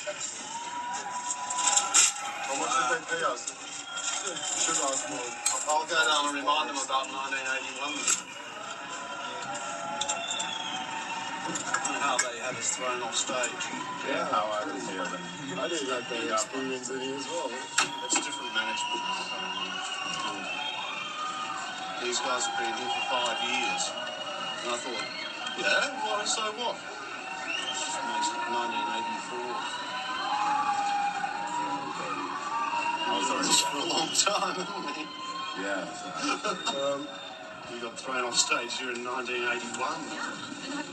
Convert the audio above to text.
How much did they pay us? Should ask more. I'll go down and remind them about 1981 and how they had us thrown off stage. Yeah, how I here then. I didn't have that experience in here as well. It's different management. These guys have been here for five years. And I thought, yeah, well, so what? For a long time, hasn't it? Yeah. Um, you got thrown off stage here in 1981.